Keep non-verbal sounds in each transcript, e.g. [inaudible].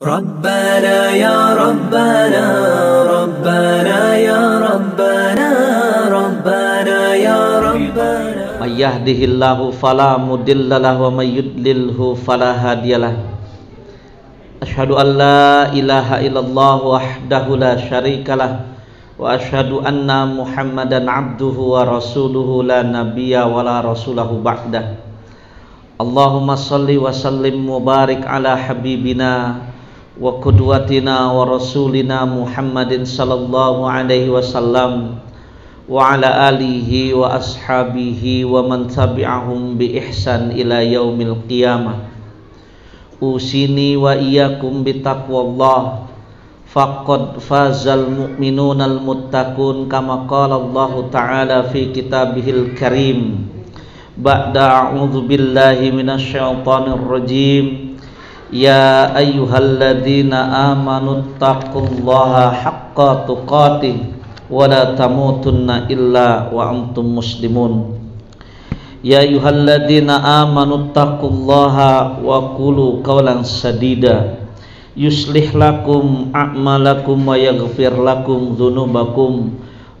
ربنا يا ربنا ربنا يا ربنا ربنا يا ربنا. من يهده الله فلا مضل له ومن يضلله فلا هادي له. أشهد أن لا إله إلا الله وحده لا شريك له وأشهد أن محمدا عبده ورسوله لا نبي ولا رسوله بعده. اللهم صل وسلم وبارك على حبيبنا وقدوتنا ورسولنا محمد صلى الله عليه وسلم وعلى آله وأصحابه ومن تبعهم بإحسان إلى يوم القيامة أوصيني وإياكم بتقوى الله فقد فاز المؤمنون المتقون كما قال الله تعالى في كتابه الكريم بعد أعوذ بالله من الشيطان الرجيم يا أيها الذين آمنوا اتقوا الله حق تقاته ولا تموتن إلا وأنتم مسلمون يا أيها الذين آمنوا اتقوا الله وقولوا قولا سديدا يصلح لكم أعمالكم ويغفر لكم ذنوبكم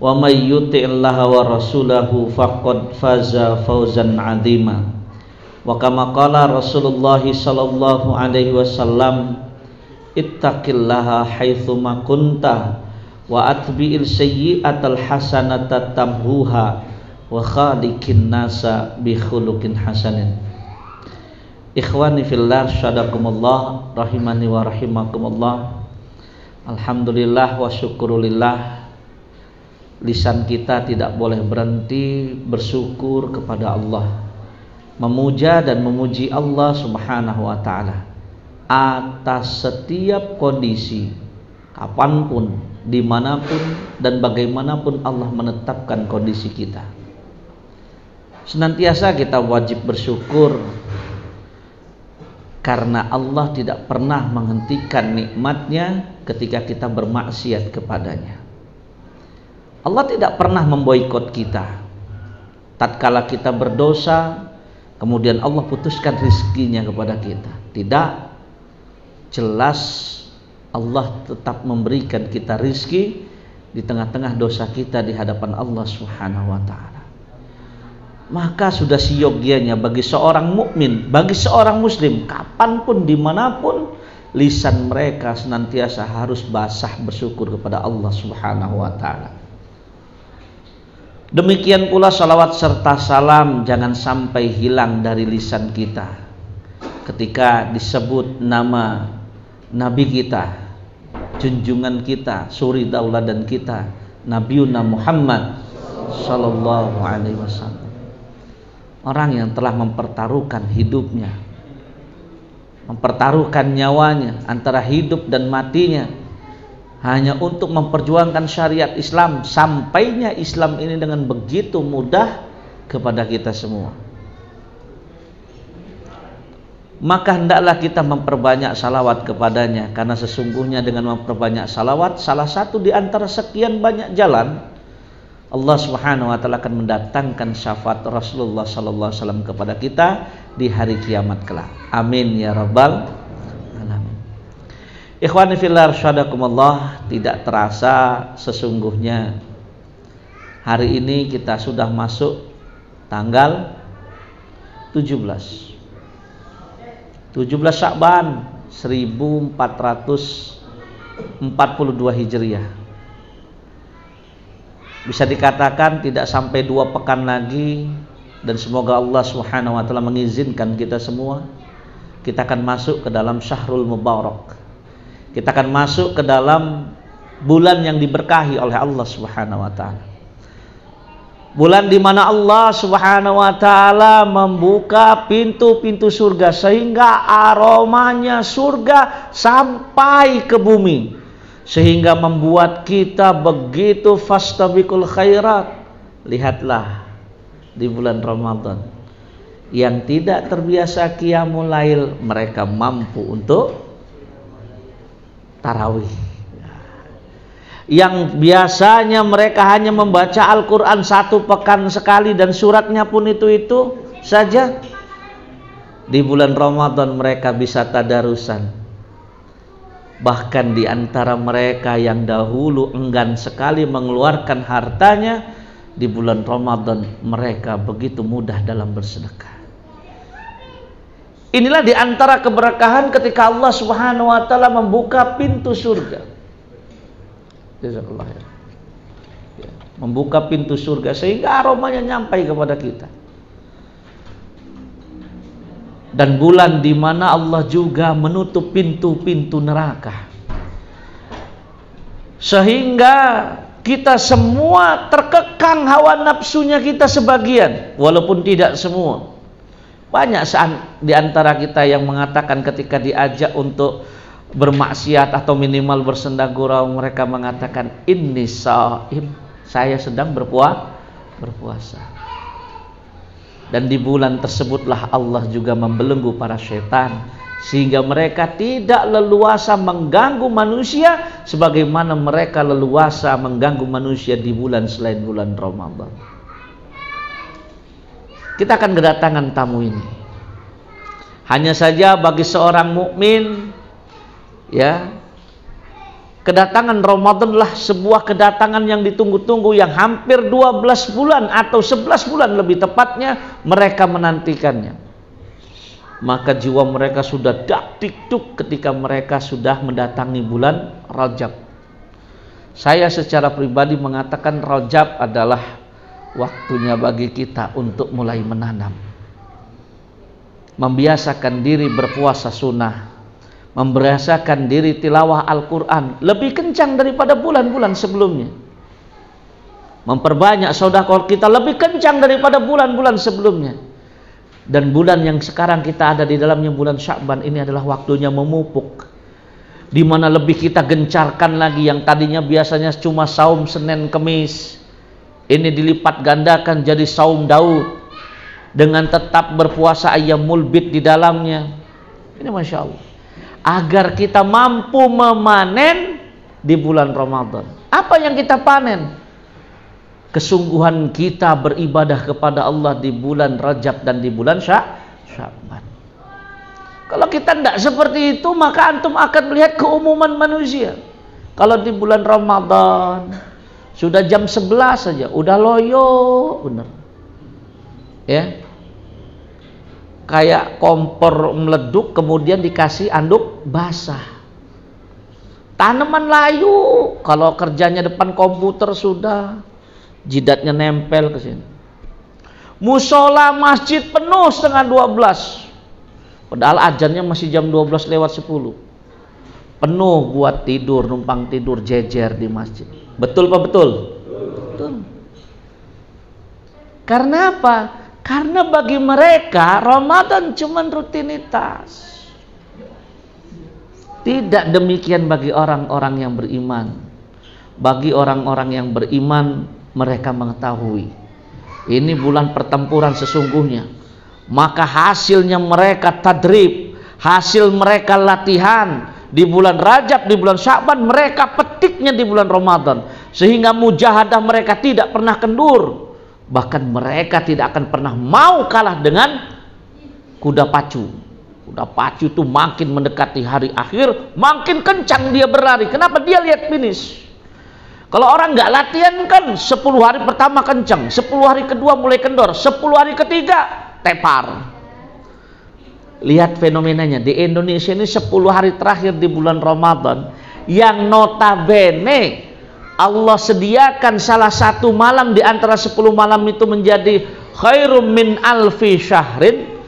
ومن يطع الله ورسوله فقد فاز فوزا عظيما wa kama qala Rasulullah sallallahu alaihi wasallam ittaqillaha haitsu ma kunta wa atbi'il sayyi'atal hasanata tamhuha wa khaliqin nasa bi khuluqin hasanin. Ikhwani fillah syadakumullah rahimani wa rahimakumullah. Alhamdulillah wa syukurulillah lisan kita tidak boleh berhenti bersyukur kepada Allah. Memuja dan memuji Allah subhanahu wa ta'ala Atas setiap kondisi Kapan pun, di mana pun dan bagaimanapun Allah menetapkan kondisi kita Senantiasa kita wajib bersyukur karena Allah tidak pernah menghentikan nikmatnya ketika kita bermaksiat kepadanya. Allah tidak pernah memboikot kita. Tatkala kita berdosa, kemudian Allah putuskan rizkinya kepada kita. Tidak. Jelas Allah tetap memberikan kita rizki di tengah-tengah dosa kita di hadapan Allah Subhanahu wa taala maka sudah siyogianya bagi seorang mukmin, bagi seorang muslim, kapan pun di mana pun lisan mereka senantiasa harus basah bersyukur kepada Allah Subhanahu Wa Taala. Demikian pula salawat serta salam jangan sampai hilang dari lisan kita ketika disebut nama Nabi kita, junjungan kita, suri dauladan kita, Nabiuna Muhammad Sallallahu Alaihi Wasallam. Orang yang telah mempertaruhkan hidupnya mempertaruhkan nyawanya antara hidup dan matinya hanya untuk memperjuangkan syariat Islam sampainya Islam ini dengan begitu mudah kepada kita semua maka hendaklah kita memperbanyak salawat kepadanya karena sesungguhnya dengan memperbanyak salawat salah satu di antara sekian banyak jalan Allah Subhanahu wa taala akan mendatangkan syafaat Rasulullah sallallahu alaihi wasallam kepada kita di hari kiamat kelak. Amin ya rabbal. Ikhwani fillah syadakumullah, tidak terasa sesungguhnya. Hari ini kita sudah masuk tanggal 17 17 Syakban 1442 Hijriah. Bisa dikatakan tidak sampai dua pekan lagi dan semoga Allah Subhanahu mengizinkan kita semua kita akan masuk ke dalam Syahrul Mubarak. Kita akan masuk ke dalam bulan yang diberkahi oleh Allah Subhanahu wa taala. Bulan di mana Allah Subhanahu wa taala membuka pintu-pintu surga sehingga aromanya surga sampai ke bumi sehingga membuat kita begitu fastabikul khairat lihatlah di bulan Ramadan yang tidak terbiasa qiyamul mereka mampu untuk tarawih. Yang biasanya mereka hanya membaca Al-Quran satu pekan sekali dan suratnya pun itu-itu saja. Di bulan Ramadan mereka bisa tadarusan. Bahkan di antara mereka yang dahulu enggan sekali mengeluarkan hartanya di bulan Ramadan mereka begitu mudah dalam bersedekah. Inilah di antara keberkahan ketika Allah Subhanahu wa taala membuka pintu surga. Jazakallah ya. Membuka pintu surga sehingga aromanya nyampai kepada kita. Dan bulan di mana Allah juga menutup pintu-pintu neraka. Sehingga kita semua terkekang hawa nafsunya kita sebagian, walaupun tidak semua. Banyak di antara kita yang mengatakan ketika diajak untuk bermaksiat atau minimal bersenda gurau mereka mengatakan ini saim. Saya sedang berpuasa berpuasa. Dan di bulan tersebutlah Allah juga membelenggu para setan sehingga mereka tidak leluasa mengganggu manusia sebagaimana mereka leluasa mengganggu manusia di bulan selain bulan Ramadan kita akan kedatangan tamu ini. Hanya saja bagi seorang mukmin ya kedatangan Ramadanlah sebuah kedatangan yang ditunggu-tunggu yang hampir 12 bulan atau 11 bulan lebih tepatnya mereka menantikannya maka jiwa mereka sudah dak tiktuk ketika mereka sudah mendatangi bulan Rajab saya secara pribadi mengatakan Rajab adalah waktunya bagi kita untuk mulai menanam. Membiasakan diri berpuasa sunnah. Membiasakan diri tilawah Al-Quran lebih kencang daripada bulan-bulan sebelumnya. Memperbanyak saudara kita lebih kencang daripada bulan-bulan sebelumnya. Dan bulan yang sekarang kita ada di dalamnya bulan Syakban ini adalah waktunya memupuk. Di mana lebih kita gencarkan lagi yang tadinya biasanya cuma saum Senin Kemis ini dilipat gandakan jadi saum Daud dengan tetap berpuasa ayam mulbit di dalamnya. Ini Masya Allah. Agar kita mampu memanen di bulan Ramadan. Apa yang kita panen? Kesungguhan kita beribadah kepada Allah di bulan Rajab dan di bulan Sya'ban kalau kita tidak seperti itu maka antum akan melihat keumuman manusia. Kalau di bulan Ramadan sudah jam 11 saja, udah loyo bener. Ya. Kayak kompor meleduk kemudian dikasih anduk basah. Tanaman layu, kalau kerjanya depan komputer sudah jidatnya nempel ke sini. Musola masjid penuh setengah 12. Padahal ajannya masih jam 12 lewat 10. Penuh buat tidur, numpang tidur jejer di masjid. Betul apa betul? Betul. Karena apa? Karena bagi mereka Ramadan cuma rutinitas. Tidak demikian bagi orang-orang yang beriman. Bagi orang-orang yang beriman mereka mengetahui ini bulan pertempuran sesungguhnya. Maka hasilnya mereka tadrib, hasil mereka latihan, di bulan Rajab, di bulan Syaban mereka petiknya di bulan Ramadan. Sehingga mujahadah mereka tidak pernah kendur. Bahkan mereka tidak akan pernah mau kalah dengan kuda pacu. Kuda pacu itu makin mendekati hari akhir makin kencang dia berlari. Kenapa? Dia lihat finish. Kalau orang nggak latihan kan 10 hari pertama kencang 10 hari kedua mulai kendor 10 hari ketiga tepar lihat fenomenanya. Di Indonesia ini 10 hari terakhir di bulan Ramadan yang notabene Allah sediakan salah satu malam di antara 10 malam itu menjadi khairum min alfi syahrin.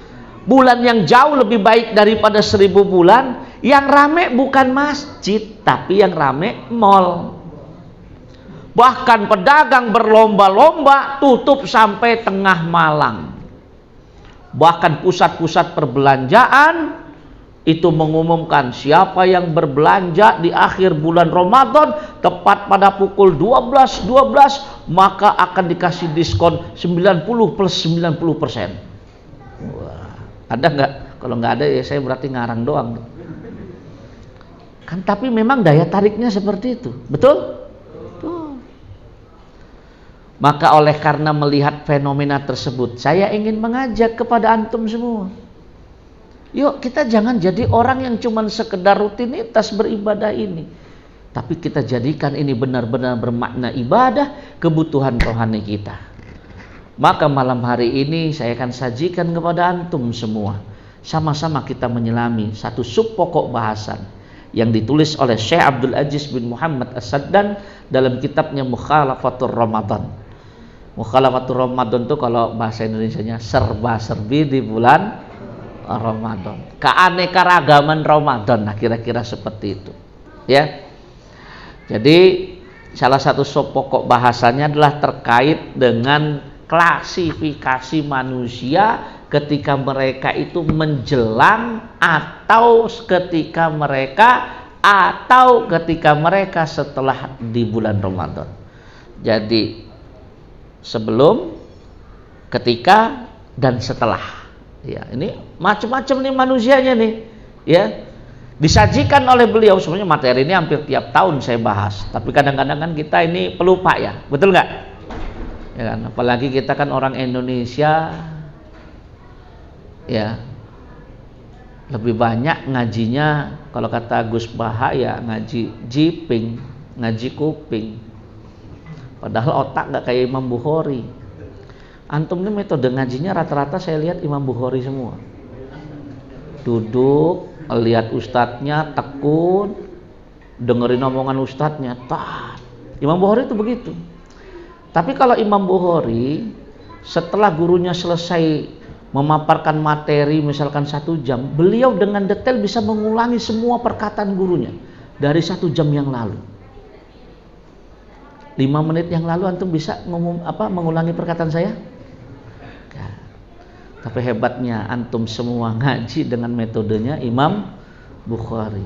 Bulan yang jauh lebih baik daripada seribu bulan. Yang rame bukan masjid tapi yang rame mall. Bahkan pedagang berlomba-lomba tutup sampai tengah malam bahkan pusat-pusat perbelanjaan itu mengumumkan siapa yang berbelanja di akhir bulan Ramadan tepat pada pukul 12.12 12, maka akan dikasih diskon 90 plus 90 persen. ada nggak? Kalau nggak ada ya saya berarti ngarang doang. Kan tapi memang daya tariknya seperti itu, betul? Maka oleh karena melihat fenomena tersebut, saya ingin mengajak kepada antum semua. Yuk kita jangan jadi orang yang cuma sekedar rutinitas beribadah ini. Tapi kita jadikan ini benar-benar bermakna ibadah kebutuhan rohani kita. Maka malam hari ini saya akan sajikan kepada antum semua. Sama-sama kita menyelami satu sub pokok bahasan yang ditulis oleh Syekh Abdul Aziz bin Muhammad As-Saddan dalam kitabnya Mukhalafatul Ramadan. Mukhalafatul Ramadan itu kalau bahasa Indonesia-nya serba-serbi di bulan Ramadan. Keanekaragaman Ramadan, nah kira-kira seperti itu. Ya. Jadi salah satu pokok bahasanya adalah terkait dengan klasifikasi manusia ketika mereka itu menjelang atau ketika mereka atau ketika mereka setelah di bulan Ramadan. Jadi sebelum, ketika dan setelah. Ya, ini macam-macam nih manusianya nih. Ya. Disajikan oleh beliau sebenarnya materi ini hampir tiap tahun saya bahas, tapi kadang-kadang kan kita ini pelupa ya. Betul nggak? Ya kan, apalagi kita kan orang Indonesia ya. Lebih banyak ngajinya kalau kata Gus Bahaya ngaji jiping, ngaji kuping. Padahal otak nggak kayak Imam Bukhari Antum ini metode ngajinya rata-rata saya lihat Imam Bukhari semua. Duduk, lihat ustadznya, tekun, dengerin omongan ustadznya, taat. Imam Bukhari itu begitu. Tapi kalau Imam Bukhari setelah gurunya selesai memaparkan materi misalkan satu jam, beliau dengan detail bisa mengulangi semua perkataan gurunya dari satu jam yang lalu. Lima menit yang lalu antum bisa ngomong apa mengulangi perkataan saya? Tapi hebatnya antum semua ngaji dengan metodenya Imam Bukhari.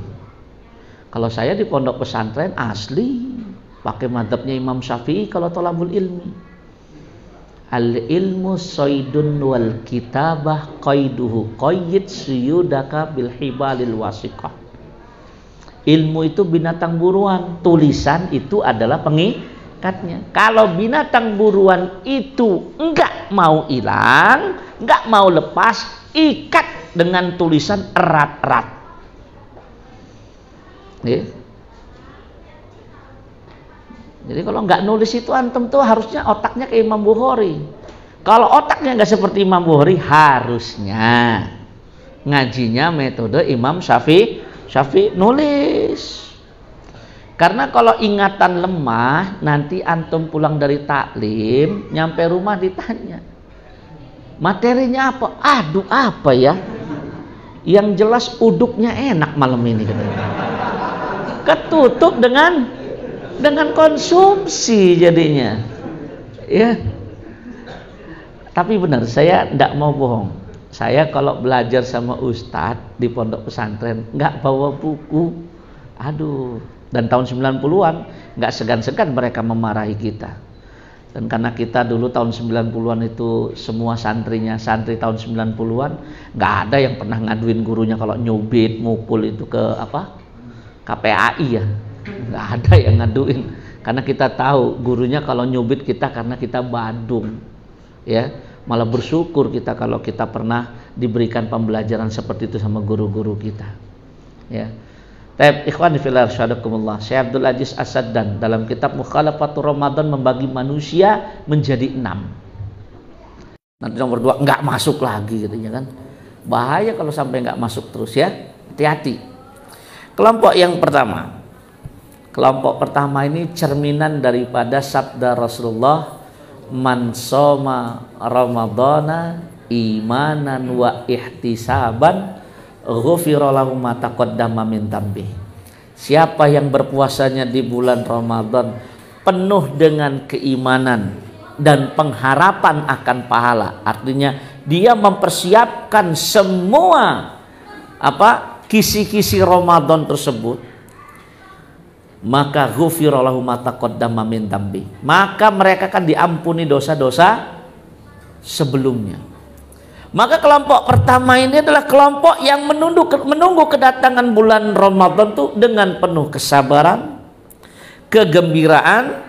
Kalau saya di pondok pesantren asli pakai madhabnya Imam Syafi'i kalau tolabul ilmi. Al ilmu soidun wal kitabah qaiduhu qayyid suyudaka bil hibalil wasiqah. Ilmu itu binatang buruan, tulisan itu adalah Kalau binatang buruan itu enggak mau hilang, nggak mau lepas, ikat dengan tulisan erat-erat. Ya. Jadi kalau nggak nulis itu antum tuh harusnya otaknya kayak Imam Bukhari. Kalau otaknya nggak seperti Imam Bukhari, harusnya ngajinya metode Imam Syafi'i. Syafi'i nulis. Karena kalau ingatan lemah, nanti antum pulang dari taklim, nyampe rumah ditanya, Materinya apa? Aduh apa ya? Yang jelas uduknya enak malam ini. Ketutup dengan dengan konsumsi jadinya. Ya. Tapi benar, saya tidak mau bohong. Saya kalau belajar sama ustadz di pondok pesantren nggak bawa buku. Aduh, dan tahun 90-an nggak segan-segan mereka memarahi kita. Dan karena kita dulu tahun 90-an itu semua santrinya santri tahun 90-an nggak ada yang pernah ngaduin gurunya kalau nyubit mukul itu ke apa? KPAI ya. Nggak ada yang ngaduin. Karena kita tahu gurunya kalau nyubit kita karena kita badung ya. Malah bersyukur kita kalau kita pernah diberikan pembelajaran seperti itu sama guru-guru kita ya Taib ikhwan fillah syadakumullah. Syekh Abdul Aziz Asad dan dalam kitab Mukhalafatul Ramadan membagi manusia menjadi enam. Nanti nomor dua nggak masuk lagi gitu ya kan. Bahaya kalau sampai nggak masuk terus ya. Hati-hati. Kelompok yang pertama. Kelompok pertama ini cerminan daripada sabda Rasulullah man soma ramadana imanan wa ihtisaban Siapa yang berpuasanya di bulan Ramadan penuh dengan keimanan dan pengharapan akan pahala. Artinya dia mempersiapkan semua apa kisi-kisi Ramadan tersebut maka ghufira lahu ma taqaddama min Maka mereka akan diampuni dosa-dosa sebelumnya. Maka kelompok pertama ini adalah kelompok yang menunggu, menunggu kedatangan bulan Ramadan itu dengan penuh kesabaran, kegembiraan,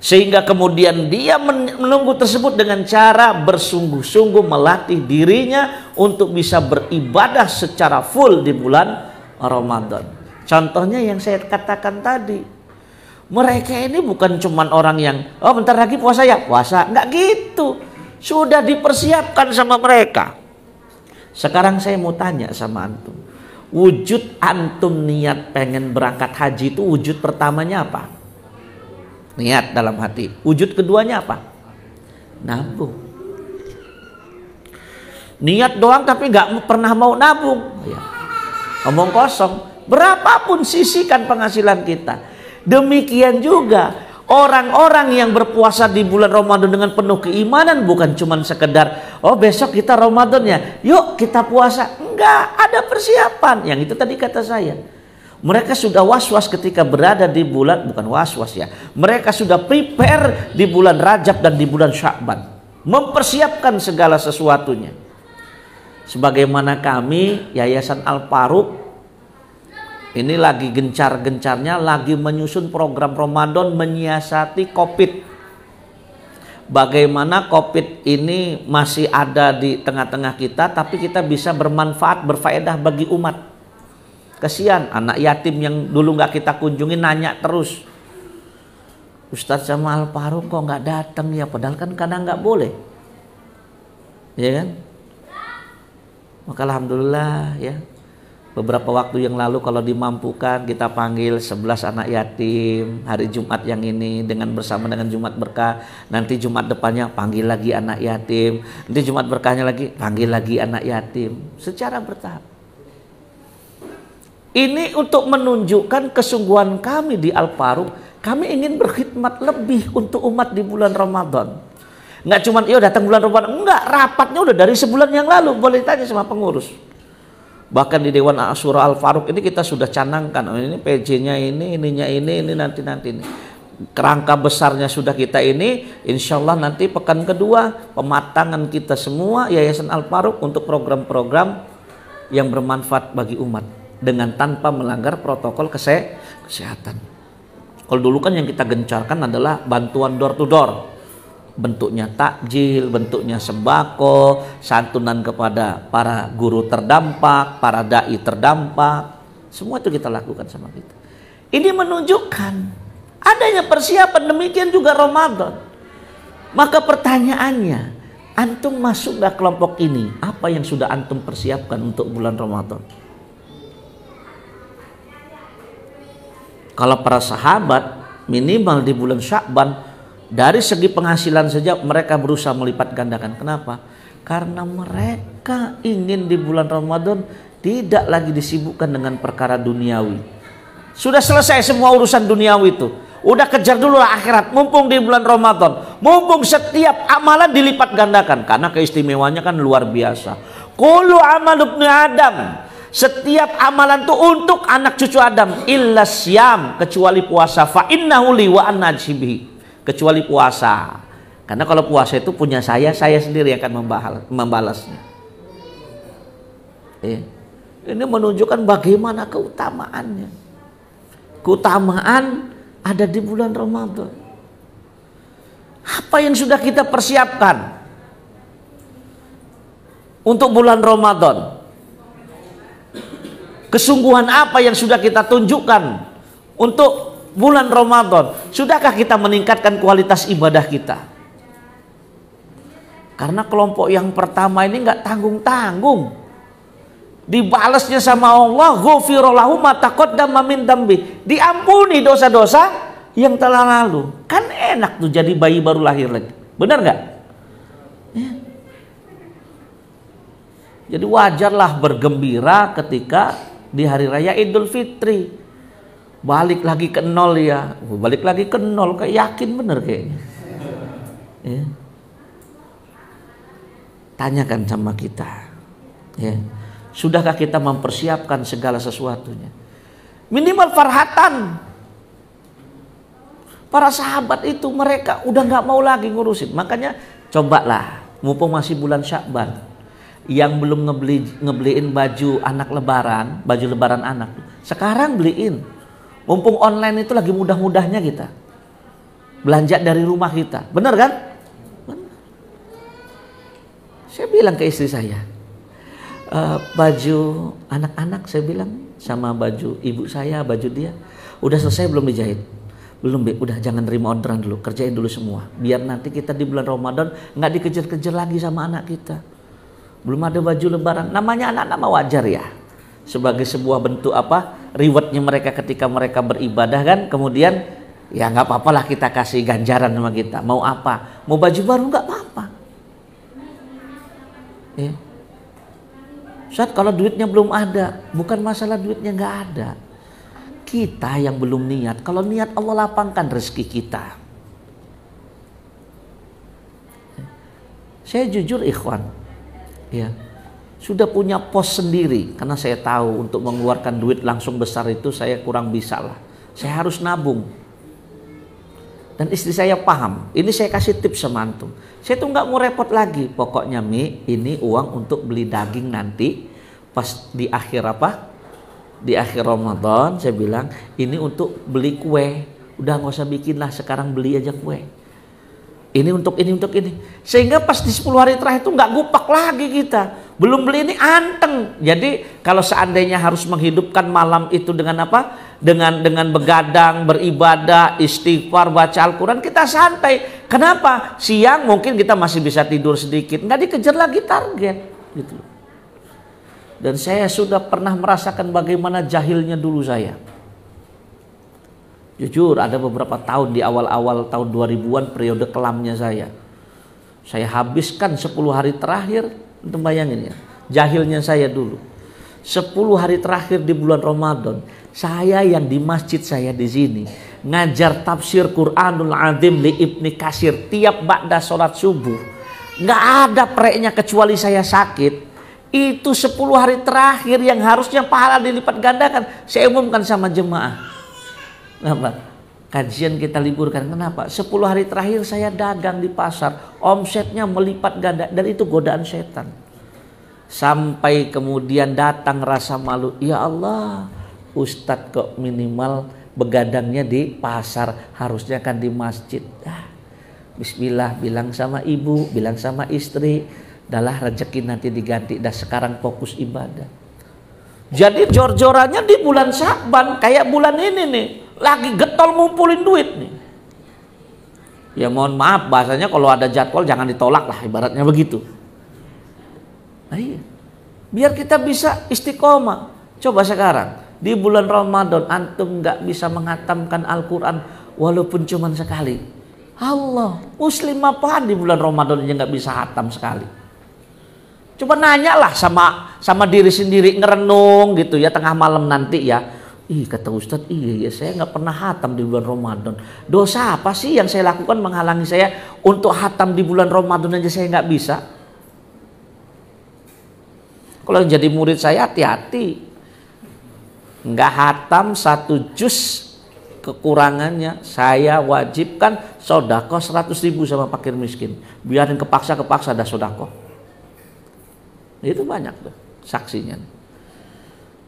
Sehingga kemudian dia menunggu tersebut dengan cara bersungguh-sungguh melatih dirinya untuk bisa beribadah secara full di bulan Ramadan. Contohnya yang saya katakan tadi. Mereka ini bukan cuman orang yang oh bentar lagi puasa ya, puasa. Enggak gitu. Sudah dipersiapkan sama mereka. Sekarang saya mau tanya sama antum. Wujud antum niat pengen berangkat haji itu wujud pertamanya apa? Niat dalam hati. Wujud keduanya apa? Nabung. Niat doang tapi nggak pernah mau nabung. Ya. Ngomong kosong. Berapapun sisihkan penghasilan kita. Demikian juga orang-orang yang berpuasa di bulan Ramadan dengan penuh keimanan bukan cuma sekedar oh besok kita Ramadan ya yuk kita puasa enggak ada persiapan yang itu tadi kata saya mereka sudah was-was ketika berada di bulan, bukan was-was ya. Mereka sudah prepare di bulan Rajab dan di bulan Syakban. Mempersiapkan segala sesuatunya. Sebagaimana kami, Yayasan Al-Faruq, ini lagi gencar-gencarnya, lagi menyusun program Ramadan menyiasati COVID. Bagaimana COVID ini masih ada di tengah-tengah kita, tapi kita bisa bermanfaat, berfaedah bagi umat Kasihan anak yatim yang dulu nggak kita kunjungi nanya terus. Ustadz Jamal Faruk kok nggak datang ya? Padahal kan kadang nggak boleh. Ya kan? Maka alhamdulillah ya. Beberapa waktu yang lalu kalau dimampukan kita panggil 11 anak yatim hari Jumat yang ini dengan bersama dengan Jumat berkah. Nanti Jumat depannya panggil lagi anak yatim. Nanti Jumat berkahnya lagi panggil lagi anak yatim. Secara bertahap. Ini untuk menunjukkan kesungguhan kami di Al-Faruq. Kami ingin berkhidmat lebih untuk umat di bulan Ramadan. Nggak cuma, iya datang bulan Ramadan. Enggak, rapatnya udah dari sebulan yang lalu. Boleh tanya sama pengurus. Bahkan di Dewan Asyura Al-Faruq ini kita sudah canangkan. Oh, ini PJ-nya ini, ininya ini, ini nanti-nanti ini. Kerangka besarnya sudah kita ini. Insya Allah nanti pekan kedua pematangan kita semua Yayasan Al-Faruq untuk program-program yang bermanfaat bagi umat dengan tanpa melanggar protokol kese kesehatan. Kalau dulu kan yang kita gencarkan adalah bantuan door to door. Bentuknya takjil, bentuknya sembako, santunan kepada para guru terdampak, para dai terdampak. Semua itu kita lakukan sama kita. Ini menunjukkan adanya persiapan demikian juga Ramadan. Maka pertanyaannya, antum masuk gak kelompok ini? Apa yang sudah antum persiapkan untuk bulan Ramadan? Kalau para sahabat minimal di bulan Syakban dari segi penghasilan saja mereka berusaha melipat gandakan. Kenapa? Karena mereka ingin di bulan Ramadan tidak lagi disibukkan dengan perkara duniawi. Sudah selesai semua urusan duniawi itu. Udah kejar dulu lah akhirat. Mumpung di bulan Ramadan. Mumpung setiap amalan dilipat gandakan. Karena keistimewaannya kan luar biasa. Kulu amal Adam setiap amalan itu untuk anak cucu Adam illa siam kecuali puasa fa innahu li wa kecuali puasa. Karena kalau puasa itu punya saya saya sendiri akan membalasnya. Eh, ini menunjukkan bagaimana keutamaannya. Keutamaan ada di bulan Ramadan. Apa yang sudah kita persiapkan untuk bulan Ramadan? Kesungguhan apa yang sudah kita tunjukkan untuk bulan Ramadan? Sudahkah kita meningkatkan kualitas ibadah kita? Karena kelompok yang pertama ini nggak tanggung-tanggung. Dibalasnya sama Allah, ghufirallahu ma taqaddama min dambi. Diampuni dosa-dosa yang telah lalu. Kan enak tuh jadi bayi baru lahir lagi. Benar nggak? Ya. Jadi wajarlah bergembira ketika di hari raya Idul Fitri balik lagi ke nol ya. Balik lagi ke nol kayak yakin bener kayaknya. Ya. tanyakan sama kita ya. Sudahkah kita mempersiapkan segala sesuatunya? Minimal farhatan. Para sahabat itu mereka udah nggak mau lagi ngurusin. Makanya cobalah mumpung masih bulan Syakban yang belum ngebeli ngebeliin baju anak lebaran, baju lebaran anak, sekarang beliin. Mumpung online itu lagi mudah-mudahnya kita. belanja dari rumah kita. Benar kan? Saya bilang ke istri saya, e, baju anak-anak saya bilang sama baju ibu saya, baju dia, udah selesai belum dijahit? Belum, Be. Udah jangan terima orderan dulu, kerjain dulu semua. Biar nanti kita di bulan Ramadan nggak dikejar-kejar lagi sama anak kita. Belum ada baju lebaran. Namanya anak-anak wajar ya. Sebagai sebuah bentuk apa? Rewardnya mereka ketika mereka beribadah kan. Kemudian ya nggak apa-apa lah kita kasih ganjaran sama kita. Mau apa? Mau baju baru nggak apa-apa. Ya. Saat kalau duitnya belum ada, bukan masalah duitnya nggak ada kita yang belum niat. Kalau niat Allah lapangkan rezeki kita. Saya jujur ikhwan, ya sudah punya pos sendiri karena saya tahu untuk mengeluarkan duit langsung besar itu saya kurang bisa lah. Saya harus nabung. Dan istri saya paham. Ini saya kasih tips sama antum. Saya tuh nggak mau repot lagi. Pokoknya Mi, ini uang untuk beli daging nanti pas di akhir apa? di akhir Ramadan saya bilang ini untuk beli kue udah nggak usah bikin lah sekarang beli aja kue ini untuk ini untuk ini sehingga pas di 10 hari terakhir itu nggak gupak lagi kita belum beli ini anteng. Jadi kalau seandainya harus menghidupkan malam itu dengan apa? Dengan dengan begadang beribadah istighfar baca Al-Quran kita santai. Kenapa? Siang mungkin kita masih bisa tidur sedikit. Nggak dikejar lagi target. Gitu dan saya sudah pernah merasakan bagaimana jahilnya dulu saya. Jujur ada beberapa tahun di awal-awal tahun 2000-an periode kelamnya saya. Saya habiskan 10 hari terakhir, untuk bayangin ya, jahilnya saya dulu. 10 hari terakhir di bulan Ramadan, saya yang di masjid saya di sini ngajar tafsir Quranul Azim li Ibni Kasir tiap ba'da sholat subuh. Nggak ada preknya kecuali saya sakit itu 10 hari terakhir yang harusnya pahala dilipat gandakan. Saya umumkan sama jemaah. Kenapa? Kajian kita liburkan. Kenapa? 10 hari terakhir saya dagang di pasar. Omsetnya melipat ganda. Dan itu godaan setan. Sampai kemudian datang rasa malu. Ya Allah, Ustadz kok minimal begadangnya di pasar. Harusnya kan di masjid. Ah, Bismillah bilang sama ibu, bilang sama istri adalah rezeki nanti diganti dan sekarang fokus ibadah. Jadi jor-jorannya di bulan Syakban kayak bulan ini nih, lagi getol ngumpulin duit nih. Ya mohon maaf bahasanya kalau ada jadwal jangan ditolak lah ibaratnya begitu. Nah, iya. Biar kita bisa istiqomah. Coba sekarang di bulan Ramadan antum nggak bisa menghatamkan Al-Quran walaupun cuma sekali. Allah, muslim apaan di bulan Ramadan aja nggak bisa hatam sekali. Coba nanya lah sama sama diri sendiri ngerenung gitu ya tengah malam nanti ya. Ih kata Ustadz, iya ya saya nggak pernah hatam di bulan Ramadan. Dosa apa sih yang saya lakukan menghalangi saya untuk hatam di bulan Ramadan aja saya nggak bisa? Kalau jadi murid saya hati-hati. Nggak hatam satu jus kekurangannya saya wajibkan sodako 100 ribu sama pakir miskin. Biarin kepaksa-kepaksa dah sodako. Itu banyak tuh saksinya.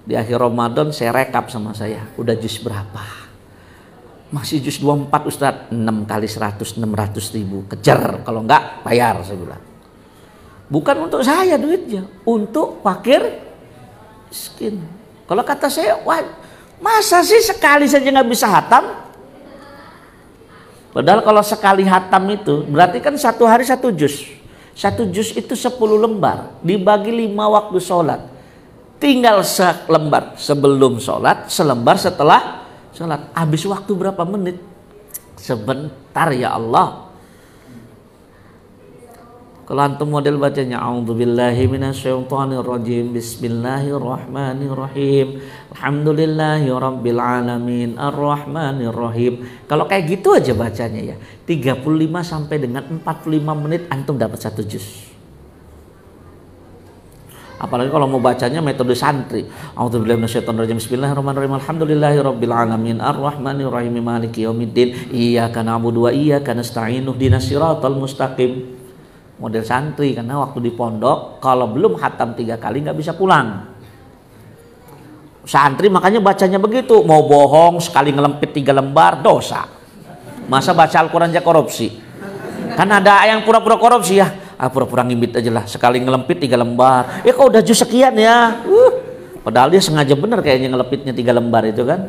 Di akhir Ramadan saya rekap sama saya, udah jus berapa? Masih jus 24 Ustaz, 6 kali 100, 600 ribu. Kejar, kalau enggak bayar saya bilang. Bukan untuk saya duitnya, untuk pakir miskin. Kalau kata saya, wah masa sih sekali saja nggak bisa hatam? Padahal kalau sekali hatam itu berarti kan satu hari satu jus. Satu juz itu sepuluh lembar, dibagi lima waktu sholat. Tinggal selembar sebelum sholat, selembar setelah sholat. Habis waktu berapa menit? Sebentar ya Allah. Kalau antum model bacanya A'udzubillahi minasyaitonirrajim Bismillahirrahmanirrahim Alhamdulillahi rabbil alamin Ar-Rahmanirrahim Kalau kayak gitu aja bacanya ya 35 sampai dengan 45 menit antum dapat satu juz Apalagi kalau mau bacanya metode santri. A'udzubillahi minasyaitonirrajim. Bismillahirrahmanirrahim. Alhamdulillahi rabbil alamin. Arrahmanirrahim. Maliki yaumiddin. Iyyaka na'budu wa iyyaka nasta'in. Ihdinas siratal mustaqim model santri karena waktu di pondok kalau belum hatam tiga kali nggak bisa pulang santri makanya bacanya begitu mau bohong sekali ngelempit tiga lembar dosa Masa baca Al-Quran aja korupsi? Kan ada yang pura-pura korupsi ya. Ah pura-pura ngimbit aja lah. Sekali ngelempit tiga lembar. Ya kok udah jus sekian ya. Uh, padahal dia sengaja bener kayaknya ngelempitnya tiga lembar itu kan.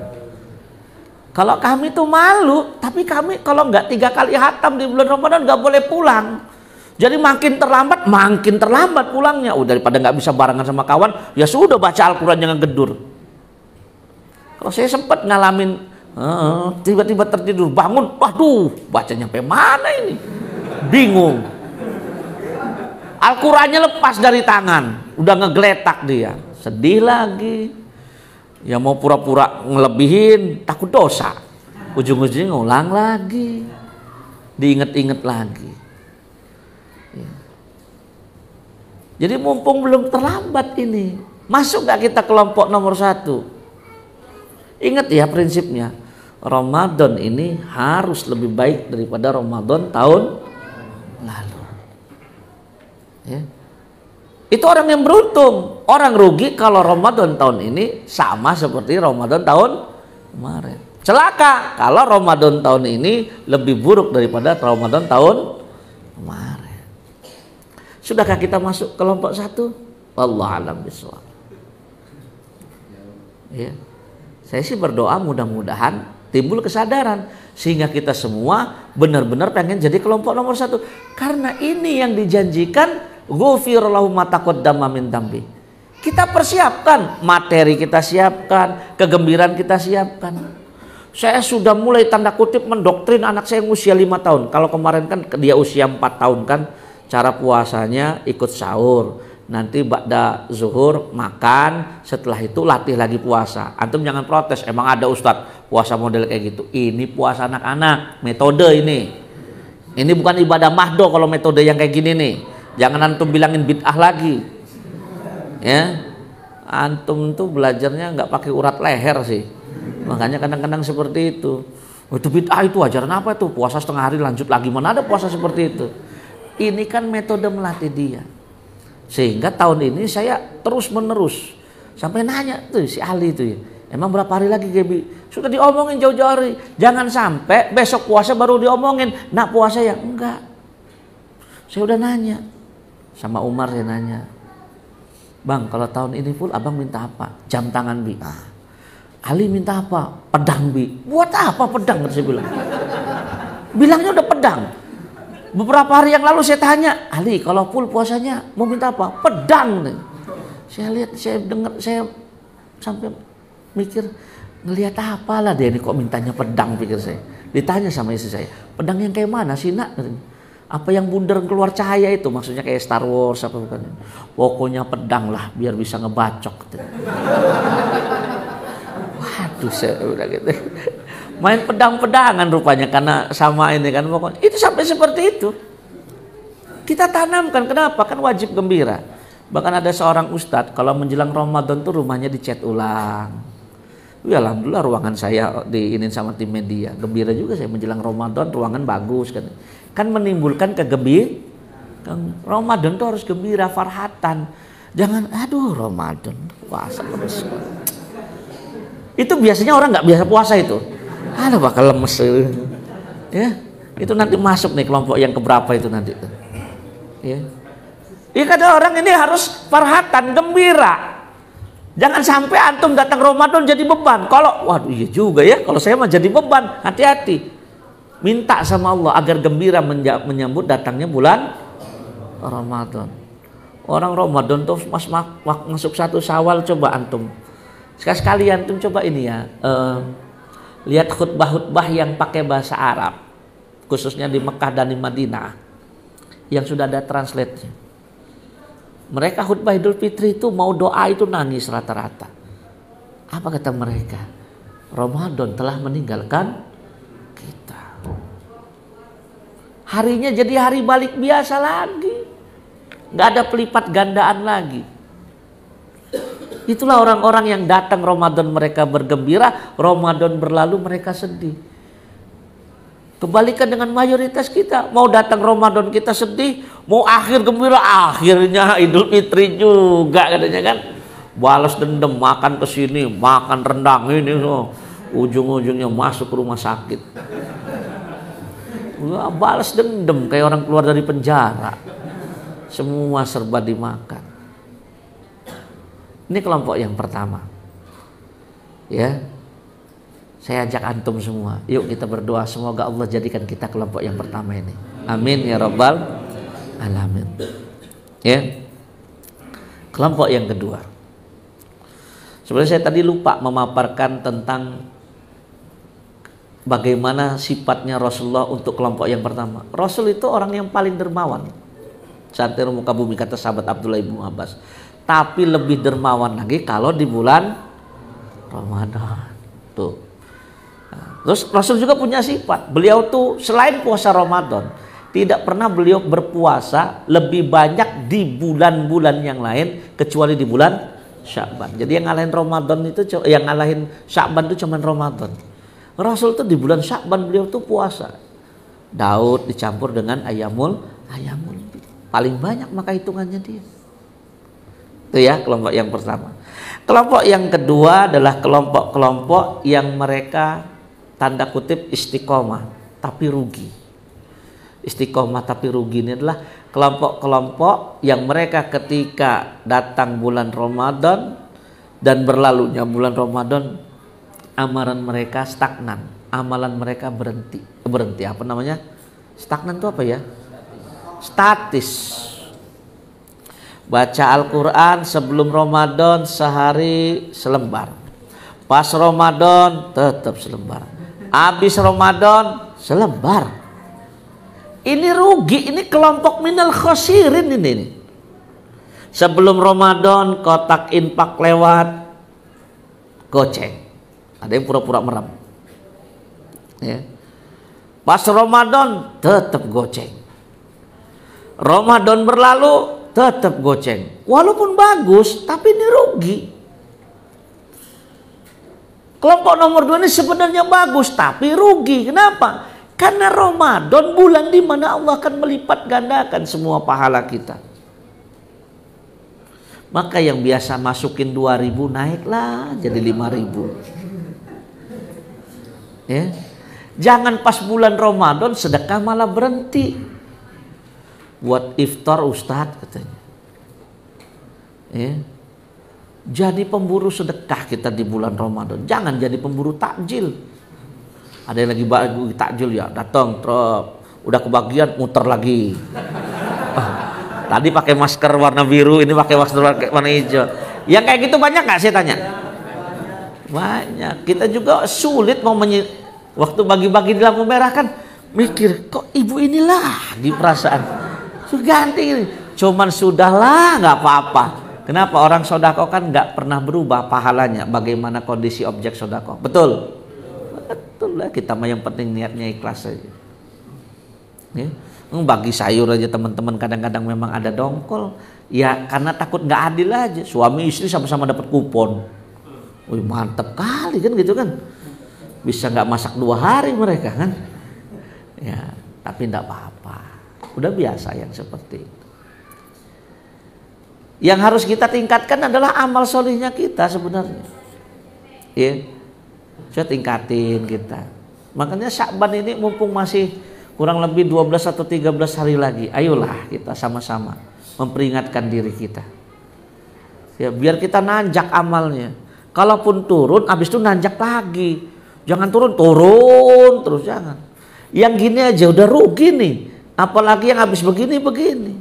Kalau kami tuh malu, tapi kami kalau nggak tiga kali hatam di bulan Ramadan nggak boleh pulang. Jadi makin terlambat, makin terlambat pulangnya. Oh daripada nggak bisa barengan sama kawan, ya sudah baca Al-Quran jangan gedur. Kalau saya sempat ngalamin, tiba-tiba uh, tertidur, bangun, waduh, bacanya sampai mana ini? Bingung. Al-Qurannya lepas dari tangan, udah ngegeletak dia, sedih lagi. Ya mau pura-pura ngelebihin takut dosa. Ujung-ujungnya ngulang lagi. Diinget-inget lagi. Ya. jadi mumpung belum terlambat ini masuk gak kita kelompok nomor satu? Ingat ya prinsipnya Ramadan ini harus lebih baik daripada Ramadan tahun lalu ya itu orang yang beruntung. Orang rugi kalau Ramadan tahun ini sama seperti Ramadan tahun kemarin. Celaka kalau Ramadan tahun ini lebih buruk daripada Ramadan tahun kemarin. Sudahkah kita masuk kelompok satu? Allah alam bisawab. Ya. Saya sih berdoa mudah-mudahan timbul kesadaran sehingga kita semua benar-benar pengen jadi kelompok nomor satu karena ini yang dijanjikan ghufir lahu min dambi. Kita persiapkan materi kita siapkan, kegembiraan kita siapkan. Saya sudah mulai tanda kutip mendoktrin anak saya yang usia lima tahun. Kalau kemarin kan dia usia empat tahun kan cara puasanya ikut sahur. Nanti ba'da zuhur makan, setelah itu latih lagi puasa. Antum jangan protes, emang ada ustadz puasa model kayak gitu. Ini puasa anak-anak, metode ini. Ini bukan ibadah mahdo kalau metode yang kayak gini nih Jangan antum bilangin bid'ah lagi. Ya. Antum tuh belajarnya nggak pakai urat leher sih. Makanya kadang-kadang seperti itu. Oh, itu bid'ah itu ajaran apa itu? Puasa setengah hari lanjut lagi. Mana ada puasa seperti itu? Ini kan metode melatih dia. Sehingga tahun ini saya terus menerus sampai nanya tuh si Ali itu ya. Emang berapa hari lagi Gebi? Sudah diomongin jauh-jauh hari. Jangan sampai besok puasa baru diomongin. Nak puasa ya? Enggak. Saya udah nanya sama Umar saya nanya Bang kalau tahun ini full abang minta apa? Jam tangan bi. Ah. Ali minta apa? Pedang bi. Buat apa pedang? saya bilang. Bilangnya udah pedang. Beberapa hari yang lalu saya tanya Ali kalau full puasanya mau minta apa? Pedang. Nih saya lihat saya dengar saya sampai mikir ngelihat apa lah dia ini kok mintanya pedang? pikir saya. Ditanya sama istri saya pedang yang kayak mana sih nak apa yang bundar keluar cahaya itu? Maksudnya kayak Star Wars apa bukan? Pokoknya pedang lah biar bisa ngebacok. Waduh saya udah gitu. Main pedang-pedangan rupanya karena sama ini kan pokoknya. Itu sampai seperti itu. Kita tanamkan kenapa? Kan wajib gembira. Bahkan ada seorang ustadz kalau menjelang Ramadan tuh rumahnya dicat ulang. Ya alhamdulillah ruangan saya diinin sama tim media. Gembira juga saya menjelang Ramadan ruangan bagus kan kan menimbulkan kegembir Ramadan tuh harus gembira farhatan. Jangan aduh Ramadan puasa terus itu biasanya orang nggak biasa puasa itu. Ada bakal lemes. Ya itu nanti masuk nih kelompok yang keberapa itu nanti. Ya. Ya kata orang ini harus farhatan gembira. Jangan sampai antum datang Ramadan jadi beban. Kalau waduh iya juga ya, kalau saya mah jadi beban, hati-hati. Minta sama Allah agar gembira menyambut datangnya bulan Ramadan. Orang Ramadan tuh mas masuk satu sawal coba antum. Sekali sekali antum coba ini ya. Uh, lihat khutbah-khutbah yang pakai bahasa Arab. Khususnya di Mekah dan di Madinah. Yang sudah ada translate -nya. Mereka khutbah Idul Fitri itu mau doa itu nangis rata-rata. Apa kata mereka? Ramadan telah meninggalkan harinya jadi hari balik biasa lagi. Nggak ada pelipat gandaan lagi. Itulah orang-orang yang datang Ramadan mereka bergembira, Ramadan berlalu mereka sedih. Kebalikan dengan mayoritas kita, mau datang Ramadan kita sedih, mau akhir gembira, akhirnya Idul Fitri juga katanya kan. Balas dendam, makan ke sini, makan rendang ini, so. ujung-ujungnya masuk rumah sakit. Wah, balas dendam kayak orang keluar dari penjara. Semua serba dimakan. Ini kelompok yang pertama. Ya. Saya ajak antum semua. Yuk kita berdoa semoga Allah jadikan kita kelompok yang pertama ini. Amin ya rabbal alamin. Ya. Kelompok yang kedua. Sebenarnya saya tadi lupa memaparkan tentang bagaimana sifatnya Rasulullah untuk kelompok yang pertama. Rasul itu orang yang paling dermawan. Santir muka bumi kata sahabat Abdullah ibnu Abbas. Tapi lebih dermawan lagi kalau di bulan Ramadan. Tuh. Terus Rasul juga punya sifat. Beliau tuh selain puasa Ramadan, tidak pernah beliau berpuasa lebih banyak di bulan-bulan yang lain kecuali di bulan Sya'ban. Jadi yang ngalahin Ramadan itu yang ngalahin Sya'ban itu cuma Ramadan. Rasul tuh di bulan Sya'ban beliau tuh puasa. Daud dicampur dengan ayamul ayamul. Paling banyak maka hitungannya dia. Itu ya kelompok yang pertama. Kelompok yang kedua adalah kelompok-kelompok yang mereka tanda kutip istiqomah tapi rugi. Istiqomah tapi rugi ini adalah kelompok-kelompok yang mereka ketika datang bulan Ramadan dan berlalunya bulan Ramadan amalan mereka stagnan, amalan mereka berhenti. Berhenti apa namanya? Stagnan itu apa ya? Statis. Baca Al-Qur'an sebelum Ramadan sehari selembar. Pas Ramadan tetap selembar. Habis Ramadan selembar. Ini rugi, ini kelompok minal khosirin ini. ini. Sebelum Ramadan kotak infak lewat goceng ada yang pura-pura merem. Ya. Pas Ramadan tetap goceng. Ramadan berlalu tetap goceng. Walaupun bagus tapi ini rugi. Kelompok nomor dua ini sebenarnya bagus tapi rugi. Kenapa? Karena Ramadan bulan di mana Allah akan melipat gandakan semua pahala kita. Maka yang biasa masukin 2000 naiklah jadi 5000 Ya. Jangan pas bulan Ramadan sedekah malah berhenti. Buat iftar Ustadz katanya. Ya. Jadi pemburu sedekah kita di bulan Ramadan. Jangan jadi pemburu takjil. Ada yang lagi bagi takjil ya, datang, trop, udah kebagian muter lagi. tadi pakai masker warna biru, ini pakai masker warna hijau. Yang kayak gitu banyak nggak saya tanya? Banyak. Kita juga sulit mau waktu bagi-bagi di lampu merah kan mikir kok ibu inilah di perasaan. Sudah ganti ini. Cuman sudahlah nggak apa-apa. Kenapa orang sodako kan nggak pernah berubah pahalanya bagaimana kondisi objek sodako. Betul? Betul lah kita mah yang penting niatnya ikhlas saja. Ya. Bagi sayur aja teman-teman kadang-kadang memang ada dongkol. Ya karena takut nggak adil aja. Suami istri sama-sama dapat kupon. Wih mantep kali kan gitu kan. Bisa nggak masak dua hari mereka kan. Ya tapi nggak apa-apa. Udah biasa yang seperti itu. Yang harus kita tingkatkan adalah amal solihnya kita sebenarnya. Ya, saya tingkatin kita. Makanya Syakban ini mumpung masih kurang lebih 12 atau 13 hari lagi, ayolah kita sama-sama memperingatkan diri kita. Ya, biar kita nanjak amalnya. Kalaupun turun, habis itu nanjak lagi. Jangan turun, turun terus jangan. Yang gini aja udah rugi nih. Apalagi yang habis begini begini.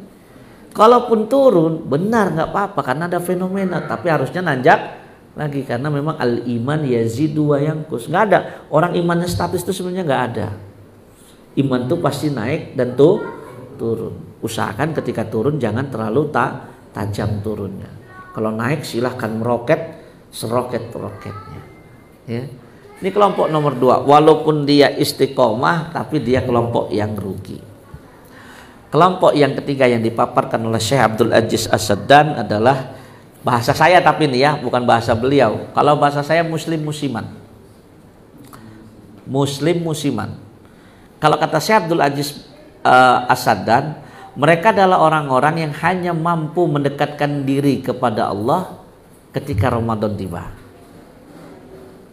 Kalaupun turun, benar nggak apa-apa karena ada fenomena, tapi harusnya nanjak lagi karena memang al iman yazidu wa yangkus. Nggak ada orang imannya statis itu sebenarnya nggak ada. Iman tuh pasti naik dan tuh turun. Usahakan ketika turun jangan terlalu tak tajam turunnya. Kalau naik silahkan meroket seroket-roketnya. Ya. Ini kelompok nomor dua. Walaupun dia istiqomah, tapi dia kelompok yang rugi. Kelompok yang ketiga yang dipaparkan oleh Syekh Abdul Aziz As-Saddan adalah bahasa saya tapi ini ya, bukan bahasa beliau. Kalau bahasa saya muslim musiman. Muslim musiman. Kalau kata Syekh Abdul Aziz uh, As-Saddan, mereka adalah orang-orang yang hanya mampu mendekatkan diri kepada Allah ketika Ramadan tiba.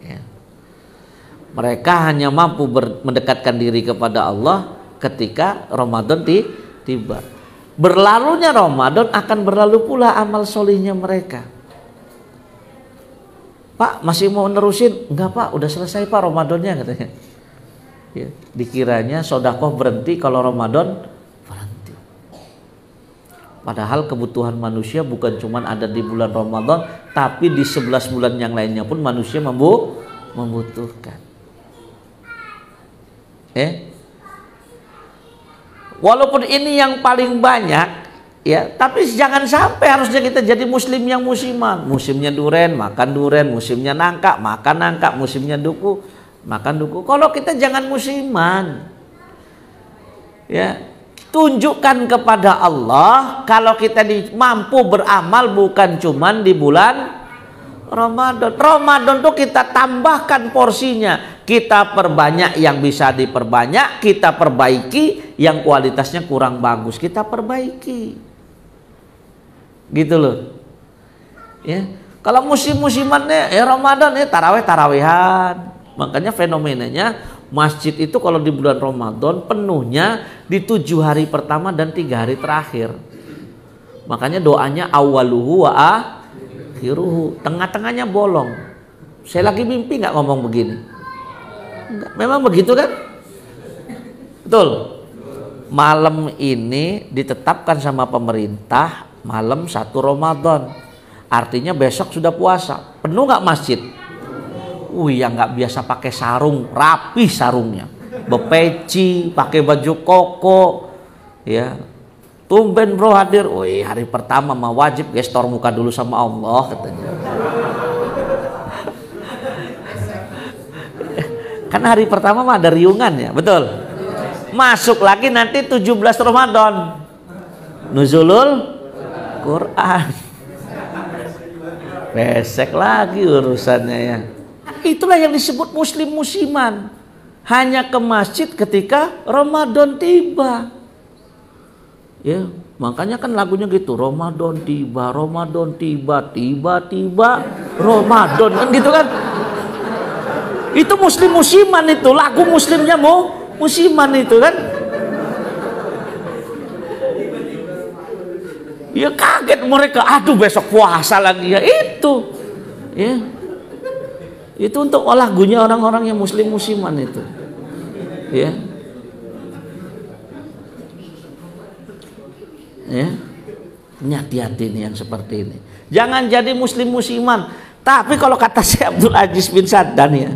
Ya. Mereka hanya mampu mendekatkan diri kepada Allah ketika Ramadan ti tiba. Berlalunya Ramadan akan berlalu pula amal solihnya mereka. Pak masih mau nerusin? Enggak pak, udah selesai pak Ramadannya katanya. Ya, dikiranya sodakoh berhenti kalau Ramadan berhenti. Padahal kebutuhan manusia bukan cuma ada di bulan Ramadan, tapi di 11 bulan yang lainnya pun manusia membu membutuhkan. Eh, Walaupun ini yang paling banyak, ya, tapi jangan sampai harusnya kita jadi muslim yang musiman. Musimnya duren, makan duren, musimnya nangka, makan nangka, musimnya duku, makan duku. Kalau kita jangan musiman. Ya, tunjukkan kepada Allah kalau kita di, mampu beramal bukan cuman di bulan Ramadan. Ramadan tuh kita tambahkan porsinya. Kita perbanyak yang bisa diperbanyak, kita perbaiki yang kualitasnya kurang bagus, kita perbaiki. Gitu loh. Ya. Kalau musim-musimannya ya Ramadan ya taraweh tarawehan. Makanya fenomenanya masjid itu kalau di bulan Ramadan penuhnya di tujuh hari pertama dan tiga hari terakhir. Makanya doanya awaluhu wa akhiruhu tengah-tengahnya bolong saya lagi mimpi nggak ngomong begini Enggak. memang begitu kan? Betul. Malam ini ditetapkan sama pemerintah malam satu Ramadan. Artinya besok sudah puasa. Penuh nggak masjid? Wih yang nggak biasa pakai sarung. Rapi sarungnya. Bepeci pakai baju koko ya. Tumben bro hadir. Wih hari pertama mah wajib gestor muka dulu sama Allah katanya. Kan hari pertama mah ada riungan ya, betul. Masuk lagi nanti 17 Ramadan. Nuzulul Quran. Besek lagi urusannya ya. Itulah yang disebut muslim musiman. Hanya ke masjid ketika Ramadan tiba. Ya, makanya kan lagunya gitu, Ramadan tiba, Ramadan tiba, tiba-tiba Ramadan kan gitu kan. Itu muslim musiman itu, lagu muslimnya mau musiman itu kan. Ya kaget mereka, aduh besok puasa lagi ya itu. Ya. Itu untuk lagunya orang-orang yang muslim musiman itu. Ya. ya ini hati-hati nih yang seperti ini jangan jadi muslim musiman tapi kalau kata si Abdul Aziz bin Saddan ya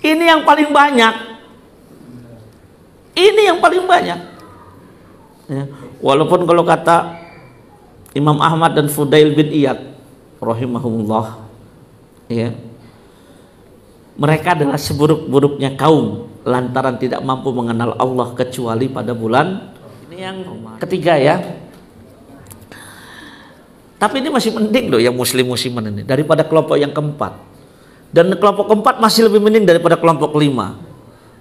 ini yang paling banyak. Ini yang paling banyak. Ya. walaupun kalau kata Imam Ahmad dan Fudail bin Iyad rahimahumullah ya. Mereka adalah seburuk-buruknya kaum lantaran tidak mampu mengenal Allah kecuali pada bulan ini yang ketiga ya. Tapi ini masih mending loh yang muslim musliman ini daripada kelompok yang keempat. Dan kelompok keempat masih lebih mending daripada kelompok kelima.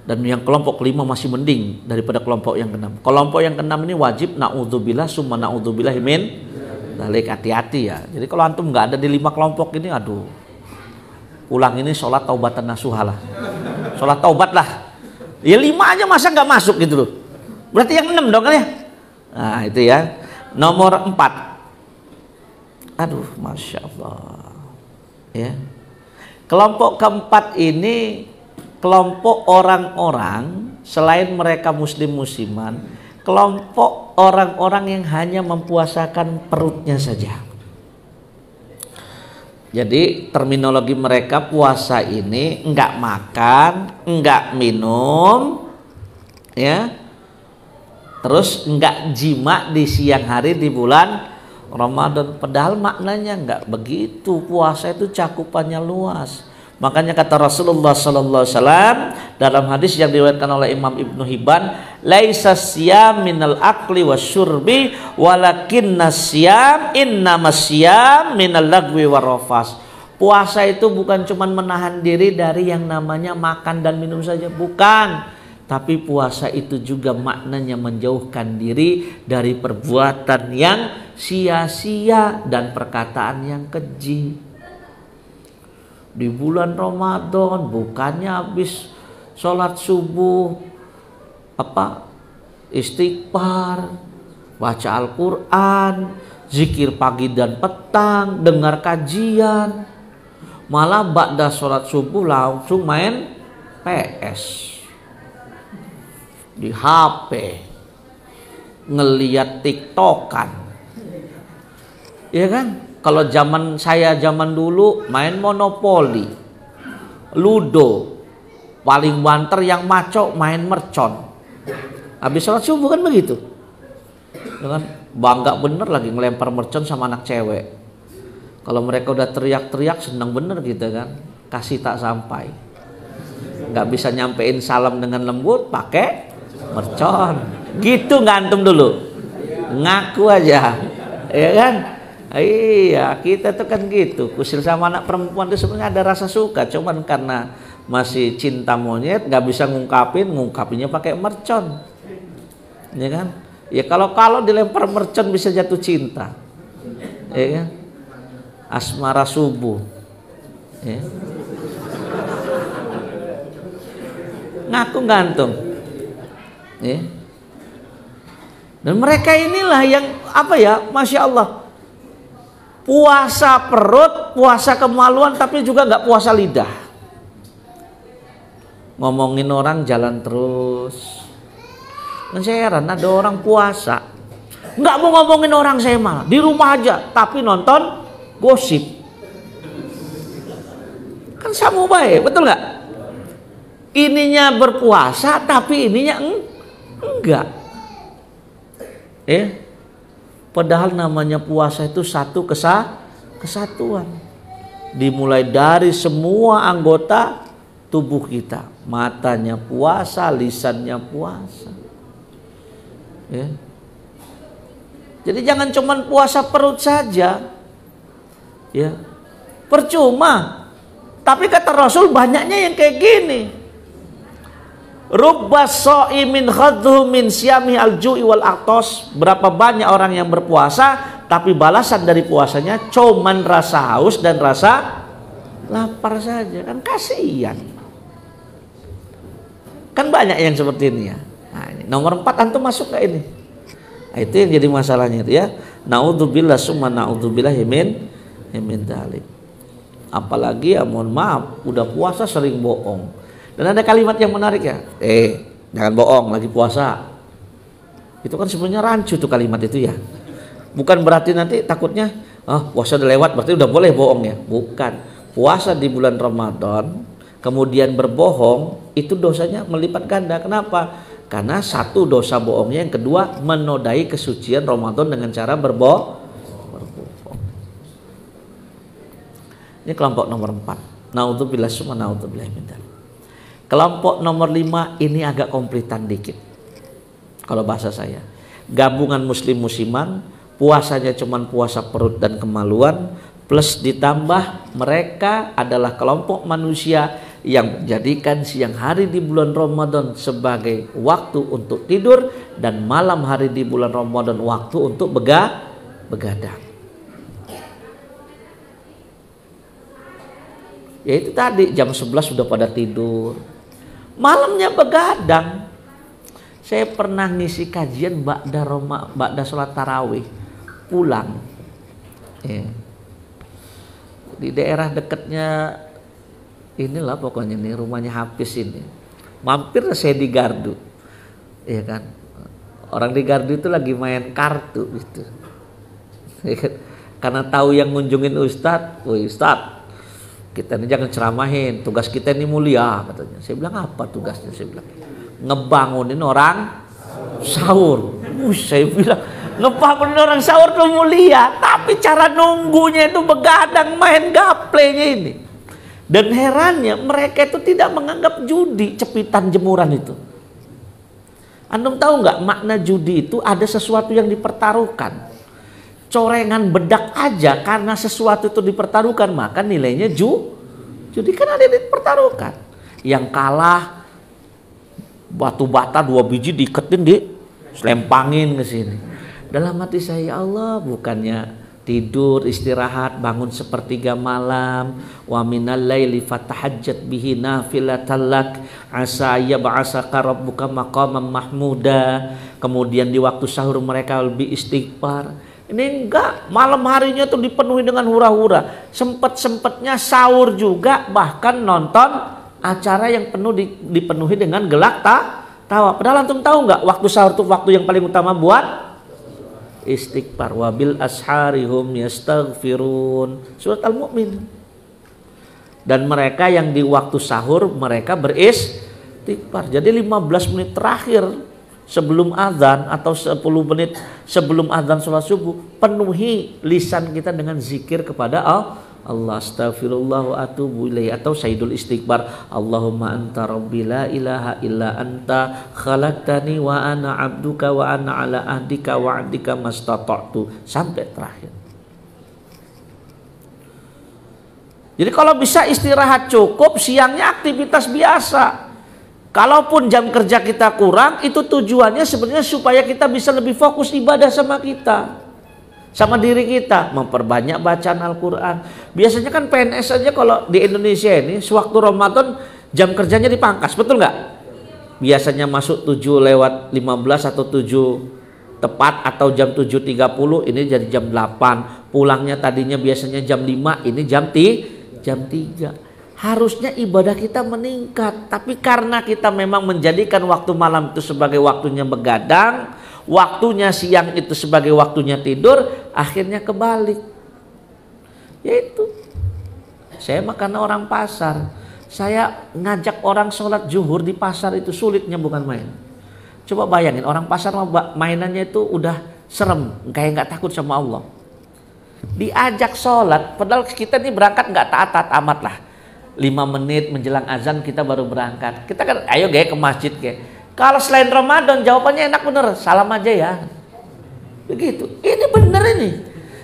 Dan yang kelompok kelima masih mending daripada kelompok yang keenam. Kelompok yang keenam ini wajib naudzubillah summa naudzubillah min balik hati-hati ya. Jadi kalau antum nggak ada di lima kelompok ini, aduh, ulang ini sholat taubatan nasuhalah, sholat taubat lah. Ya lima aja masa nggak masuk gitu loh. Berarti yang enam dong kan ya? Nah itu ya. Nomor empat Aduh, masya Allah. Ya. Kelompok keempat ini kelompok orang-orang selain mereka muslim musiman, kelompok orang-orang yang hanya mempuasakan perutnya saja. Jadi terminologi mereka puasa ini enggak makan, enggak minum, ya, terus enggak jima di siang hari di bulan Ramadan. Padahal maknanya enggak begitu. Puasa itu cakupannya luas. Makanya kata Rasulullah sallallahu alaihi wasallam dalam hadis yang diriwayatkan oleh Imam Ibnu Hibban laisa siyam minal akli wasyurbi walakin inna masyam minal lagwi warofas puasa itu bukan cuma menahan diri dari yang namanya makan dan minum saja. Bukan tapi puasa itu juga maknanya menjauhkan diri dari perbuatan yang sia-sia dan perkataan yang keji. Di bulan Ramadan bukannya habis sholat subuh apa istighfar, baca Al-Quran, zikir pagi dan petang, dengar kajian. Malah ba'da sholat subuh langsung main PS. Di HP. Ngeliat tiktokan. Iya kan? Kalau zaman saya zaman dulu main monopoli. Ludo. Paling banter yang maco main mercon. Habis sholat subuh kan begitu. Dengan bangga bener lagi ngelempar mercon sama anak cewek. Kalau mereka udah teriak-teriak senang bener gitu kan. Kasih tak sampai. Nggak bisa nyampein salam dengan lembut pakai mercon. Gitu ngantum dulu. Ngaku aja. Ya kan? Iya, kita tuh kan gitu. Kusil sama anak perempuan itu sebenarnya ada rasa suka, cuman karena masih cinta monyet nggak bisa ngungkapin, ngungkapinnya pakai mercon. Ya kan? Ya kalau kalau dilempar mercon bisa jatuh cinta. Ya kan? Asmara subuh. Ya. Ngaku gantung. Ya. Dan mereka inilah yang apa ya, masya Allah, puasa perut, puasa kemaluan, tapi juga nggak puasa lidah. Ngomongin orang jalan terus. Dan saya heran ada orang puasa, nggak mau ngomongin orang saya malah di rumah aja, tapi nonton gosip. Kan sama baik, betul nggak? Ininya berpuasa, tapi ininya eng enggak. Eh, padahal namanya puasa itu satu kesa kesatuan. Dimulai dari semua anggota tubuh kita, matanya puasa, lisannya puasa. Ya. Jadi jangan cuman puasa perut saja. Ya. Percuma. Tapi kata Rasul banyaknya yang kayak gini. Rubba so'imin khadhu min siyami al-ju'i wal aktos. Berapa banyak orang yang berpuasa tapi balasan dari puasanya cuman rasa haus dan rasa lapar saja. Kan kasihan. Kan banyak yang seperti ini ya. Nah, ini nomor empat antum masuk ke ini? Nah, itu yang jadi masalahnya itu ya. Naudzubillah summa naudzubillah min min dalik. Apalagi ya mohon maaf, udah puasa sering bohong. Dan ada kalimat yang menarik ya. Eh, jangan bohong lagi puasa. Itu kan sebenarnya rancu tuh kalimat itu ya. Bukan berarti nanti takutnya oh, puasa udah lewat berarti udah boleh bohong ya. Bukan. Puasa di bulan Ramadan kemudian berbohong itu dosanya melipat ganda. Kenapa? Karena satu dosa bohongnya, yang kedua menodai kesucian Ramadan dengan cara berbohong. Ini kelompok nomor empat. Naudzubillah summa naudzubillah min Kelompok nomor lima ini agak komplitan dikit. Kalau bahasa saya. Gabungan muslim musiman, puasanya cuma puasa perut dan kemaluan, plus ditambah mereka adalah kelompok manusia yang menjadikan siang hari di bulan Ramadan sebagai waktu untuk tidur dan malam hari di bulan Ramadan waktu untuk bega, begadang. Ya itu tadi jam 11 sudah pada tidur. Malamnya begadang. Saya pernah ngisi kajian Ba'da Roma, Ba'da sholat tarawih pulang. Ya. Di daerah dekatnya inilah pokoknya nih rumahnya Hafiz ini. Mampir saya di Gardu. Ya kan? Orang di Gardu itu lagi main kartu gitu. [laughs] Ya kan? Karena tahu yang ngunjungin Ustadz, Ustadz, kita ini jangan ceramahin, tugas kita ini mulia katanya. Saya bilang apa tugasnya? Saya bilang ngebangunin orang sahur. Uh, saya bilang ngebangunin orang sahur itu mulia, tapi cara nunggunya itu begadang main gaplenya ini. Dan herannya mereka itu tidak menganggap judi cepitan jemuran itu. Anda tahu nggak makna judi itu ada sesuatu yang dipertaruhkan corengan bedak aja karena sesuatu itu dipertaruhkan maka nilainya ju jadi kan ada yang dipertaruhkan. Yang kalah batu bata dua biji diiketin di selempangin ke sini. Dalam hati saya ya Allah bukannya tidur istirahat bangun sepertiga malam wa minal laili fatahajjat bihi nafilatan lak asa yab'asaka rabbuka maqaman mahmuda. Kemudian di waktu sahur mereka lebih istighfar ini enggak malam harinya tuh dipenuhi dengan hura-hura. Sempet-sempetnya sahur juga bahkan nonton acara yang penuh dipenuhi dengan gelak tak tawa. Padahal antum tahu nggak waktu sahur tuh waktu yang paling utama buat? Istighfar. Wabil asharihum yastaghfirun. Surat al-mu'min. Dan mereka yang di waktu sahur mereka beristighfar jadi 15 menit terakhir sebelum azan atau 10 menit sebelum azan sholat subuh penuhi lisan kita dengan zikir kepada Allah. Astagfirullah wa atubu ilaih. Atau sayyidul istighfar. Allahumma anta rabbi la ilaha illa anta khalaqtani wa ana abduka wa ana ala ahdika wa ahdika mastata'tu. Sampai terakhir. Jadi kalau bisa istirahat cukup siangnya aktivitas biasa Kalaupun jam kerja kita kurang, itu tujuannya sebenarnya supaya kita bisa lebih fokus ibadah sama kita sama diri kita. Memperbanyak bacaan Al-Quran. Biasanya kan PNS saja kalau di Indonesia ini sewaktu Ramadan jam kerjanya dipangkas betul nggak? Biasanya masuk 7 lewat 15 atau 7 tepat atau jam 7.30 ini jadi jam 8 pulangnya tadinya biasanya jam 5 ini jam ti jam 3 harusnya ibadah kita meningkat tapi karena kita memang menjadikan waktu malam itu sebagai waktunya begadang waktunya siang itu sebagai waktunya tidur, akhirnya kebalik. Yaitu saya makan orang pasar, saya ngajak orang sholat zuhur di pasar itu sulitnya bukan main. Coba bayangin orang pasar mainannya itu udah serem, kayak nggak takut sama Allah. Diajak sholat, padahal kita ini berangkat nggak taat-taat amat lah. Lima menit menjelang azan kita baru berangkat. Kita kan, ayo gaya ke masjid gaya kalau selain Ramadan jawabannya enak bener, salam aja ya. Begitu. Ini bener ini.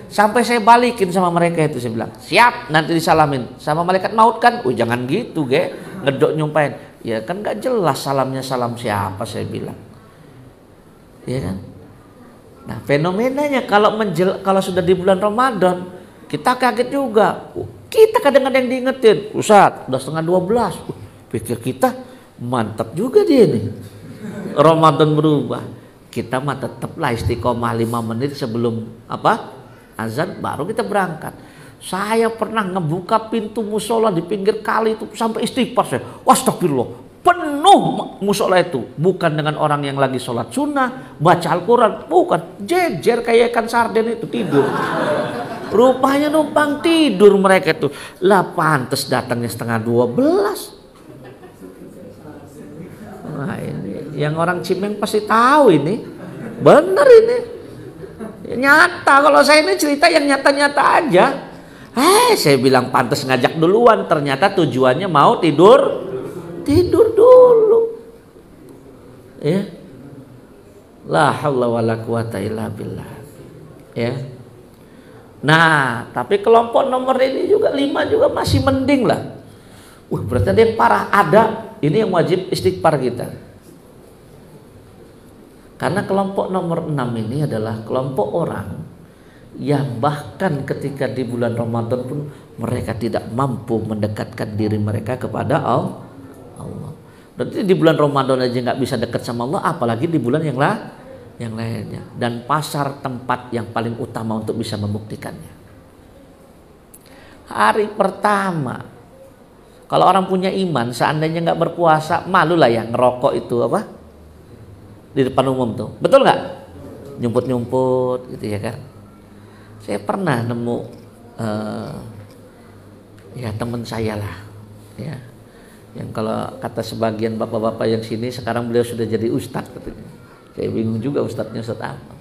Sampai saya balikin sama mereka itu saya bilang, siap nanti disalamin. Sama malaikat maut kan, oh jangan gitu ge, ngedok nyumpain. Ya kan gak jelas salamnya salam siapa saya bilang. Ya kan? Nah fenomenanya kalau menjel, kalau sudah di bulan Ramadan, kita kaget juga. Kita kadang-kadang diingetin, Ustaz, udah setengah 12. Uh, pikir kita mantap juga dia nih. Ramadan berubah. Kita mah tetaplah istiqomah lima menit sebelum apa azan baru kita berangkat. Saya pernah ngebuka pintu musola di pinggir kali itu sampai istighfar saya. Wastagfirullah penuh musola itu. Bukan dengan orang yang lagi sholat sunnah baca Al-Quran. Bukan. Jejer kayak ikan sarden itu tidur rupanya numpang tidur mereka itu lah pantes datangnya setengah dua belas nah ini yang orang Cimeng pasti tahu ini. Bener ini. Nyata kalau saya ini cerita yang nyata-nyata aja. Eh, saya bilang pantas ngajak duluan, ternyata tujuannya mau tidur. Tidur dulu. Ya. La haula wala quwata illa billah. Ya. Nah, tapi kelompok nomor ini juga lima juga masih mending lah. Wah, berarti yang parah. Ada. Ini yang wajib istighfar kita. Karena kelompok nomor 6 ini adalah kelompok orang yang bahkan ketika di bulan Ramadan pun mereka tidak mampu mendekatkan diri mereka kepada Allah. Berarti di bulan Ramadan aja nggak bisa dekat sama Allah, apalagi di bulan yang lah yang lainnya. Dan pasar tempat yang paling utama untuk bisa membuktikannya. Hari pertama, kalau orang punya iman, seandainya nggak berpuasa, malu lah ya ngerokok itu apa? di depan umum tuh. Betul nggak? Nyumput-nyumput gitu ya kan. Saya pernah nemu uh, ya teman saya lah ya. Yang kalau kata sebagian bapak-bapak yang sini sekarang beliau sudah jadi ustadz katanya. Saya bingung juga ustadznya ustadz apa.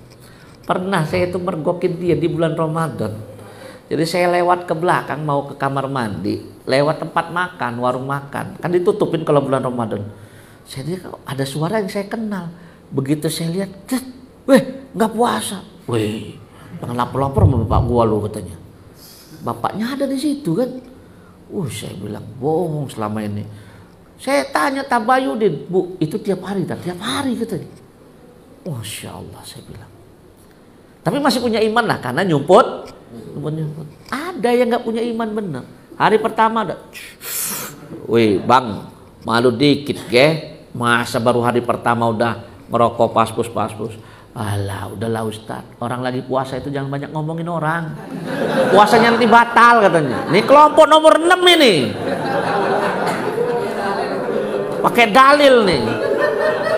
Pernah saya itu mergokin dia di bulan Ramadan. Jadi saya lewat ke belakang mau ke kamar mandi, lewat tempat makan, warung makan. Kan ditutupin kalau bulan Ramadan. Saya lihat ada suara yang saya kenal Begitu saya lihat, weh nggak puasa. Weh, jangan lapor-lapor sama bapak gua lo katanya. Bapaknya ada di situ kan. Uh, saya bilang bohong selama ini. Saya tanya Tabayudin, bu itu tiap hari tak? Tiap hari katanya. Masya Allah saya bilang. Tapi masih punya iman lah karena nyumput, nyebut. Ada yang nggak punya iman benar. Hari pertama ada, wih bang, malu dikit ge, masa baru hari pertama udah merokok paspus paspus. Alah, udahlah Ustaz. Orang lagi puasa itu jangan banyak ngomongin orang. Puasanya nanti batal katanya. Ini kelompok nomor 6 ini. Pakai dalil nih.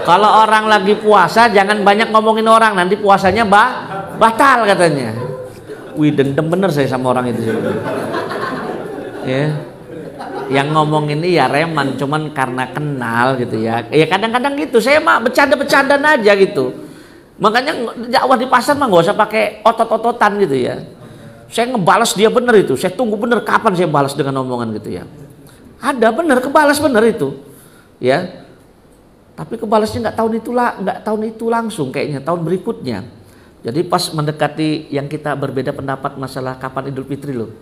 Kalau orang lagi puasa jangan banyak ngomongin orang, nanti puasanya ba batal katanya. Wih, dendam bener saya sama orang itu. Ya. Yang ngomong ini ya reman, cuman karena kenal gitu ya. Ya kadang-kadang gitu, saya mah bercanda-bercandaan aja gitu Makanya dakwah di pasar mah nggak usah pakai otot-ototan gitu ya. Saya ngebalas dia bener itu. Saya tunggu bener kapan saya balas dengan omongan gitu ya. Ada bener kebalas bener itu. Ya. Tapi kebalasnya nggak tahun itu lah, nggak tahun itu langsung kayaknya tahun berikutnya. Jadi pas mendekati yang kita berbeda pendapat masalah kapan Idul Fitri loh.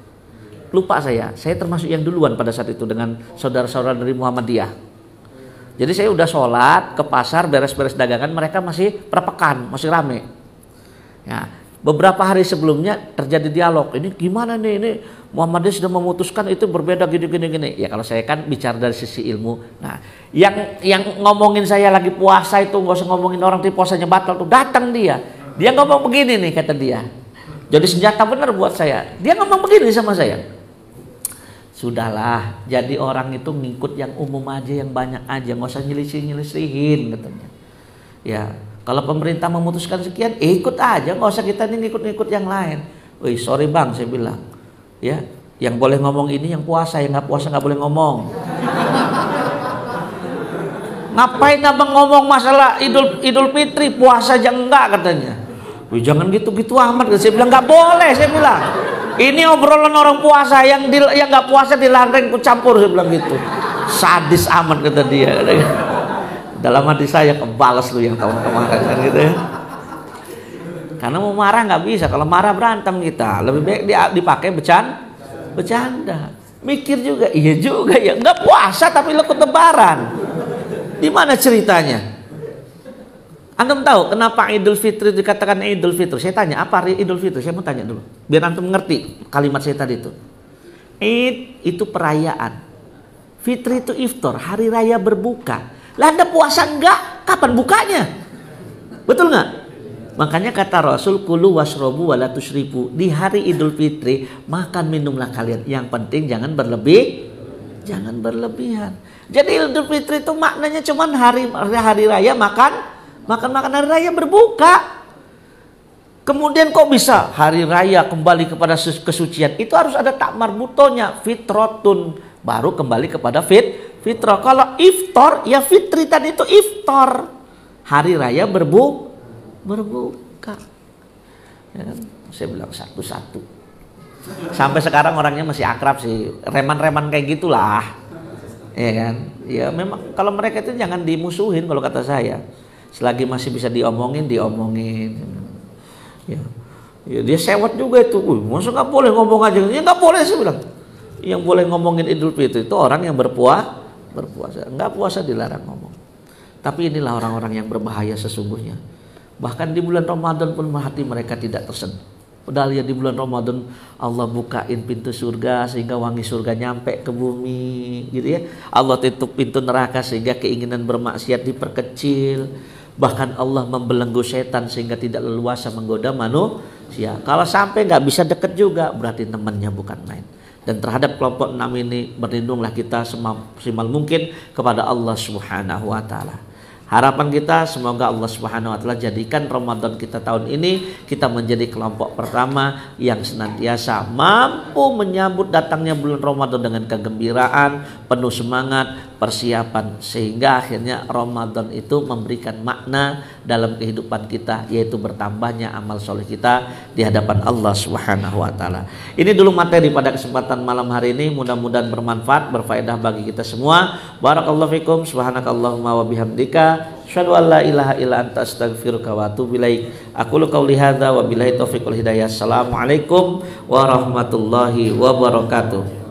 Lupa saya, saya termasuk yang duluan pada saat itu dengan saudara-saudara dari Muhammadiyah jadi saya udah sholat ke pasar beres-beres dagangan mereka masih perpekan masih rame. Ya, beberapa hari sebelumnya terjadi dialog. Ini gimana nih ini Muhammadiyah sudah memutuskan itu berbeda gini gini gini. Ya kalau saya kan bicara dari sisi ilmu. Nah, yang yang ngomongin saya lagi puasa itu nggak usah ngomongin orang di puasanya batal tuh datang dia. Dia ngomong begini nih kata dia. Jadi senjata benar buat saya. Dia ngomong begini sama saya sudahlah jadi orang itu ngikut yang umum aja yang banyak aja nggak usah nyelisih nyelisihin katanya ya kalau pemerintah memutuskan sekian ikut aja nggak usah kita nih ngikut-ngikut yang lain Wih sorry bang saya bilang ya yang boleh ngomong ini yang puasa yang nggak puasa nggak boleh ngomong ngapain abang ngomong masalah idul idul fitri puasa aja enggak katanya Wih, jangan gitu-gitu amat saya bilang nggak boleh saya bilang ini obrolan orang puasa yang di, yang nggak puasa dilarang ikut campur saya bilang gitu. Sadis amat kata dia. Dalam hati saya kebalas lu yang tahun kemarin gitu ya. Karena mau marah nggak bisa. Kalau marah berantem kita. Lebih baik dipakai bercanda. Bercanda. Mikir juga, iya juga ya. Nggak puasa tapi lo ketebaran. Di mana ceritanya? Antum tahu kenapa Idul Fitri dikatakan Idul Fitri? Saya tanya, apa Idul Fitri? Saya mau tanya dulu. Biar antum ngerti kalimat saya tadi itu. Id itu perayaan. Fitri itu iftar, hari raya berbuka. Lah Anda puasa enggak? Kapan bukanya? Betul nggak? Makanya kata Rasul kulu wasrobu walatus ribu di hari Idul Fitri makan minumlah kalian. Yang penting jangan berlebih, jangan berlebihan. Jadi Idul Fitri itu maknanya cuman hari hari raya makan Makan-makan hari raya berbuka. Kemudian kok bisa hari raya kembali kepada kesucian? Itu harus ada takmar butonya, fitrotun. Baru kembali kepada fit, fitrah. Kalau iftar, ya fitri tadi itu iftar. Hari raya berbu, berbuka. Ya kan? Saya bilang satu-satu. Sampai sekarang orangnya masih akrab sih. Reman-reman kayak gitulah. Ya kan? Ya memang kalau mereka itu jangan dimusuhin kalau kata saya selagi masih bisa diomongin diomongin ya, ya dia sewot juga itu masa nggak boleh ngomong aja ya nggak boleh sih bilang yang boleh ngomongin Idul Fitri itu orang yang berpuasa berpuasa nggak puasa dilarang ngomong tapi inilah orang-orang yang berbahaya sesungguhnya bahkan di bulan Ramadan pun hati mereka tidak tersentuh Padahal ya di bulan Ramadan Allah bukain pintu surga sehingga wangi surga nyampe ke bumi gitu ya. Allah tutup pintu neraka sehingga keinginan bermaksiat diperkecil. Bahkan Allah membelenggu setan sehingga tidak leluasa menggoda manusia. Kalau sampai nggak bisa deket juga berarti temannya bukan main. Dan terhadap kelompok enam ini berlindunglah kita semaksimal mungkin kepada Allah Subhanahu wa taala. Harapan kita semoga Allah Subhanahu wa taala jadikan Ramadan kita tahun ini kita menjadi kelompok pertama yang senantiasa mampu menyambut datangnya bulan Ramadan dengan kegembiraan, penuh semangat, persiapan. Sehingga akhirnya Ramadan itu memberikan makna dalam kehidupan kita yaitu bertambahnya amal soleh kita di hadapan Allah Subhanahu wa taala. Ini dulu materi pada kesempatan malam hari ini mudah-mudahan bermanfaat, berfaedah bagi kita semua. Barakallahu fikum subhanakallahumma wa bihamdika Asyhadu an la ilaha illa anta astaghfiruka wa atubu ilaik. Aku lu qauli hadza wa billahi taufiq wal hidayah. Assalamualaikum warahmatullahi wabarakatuh.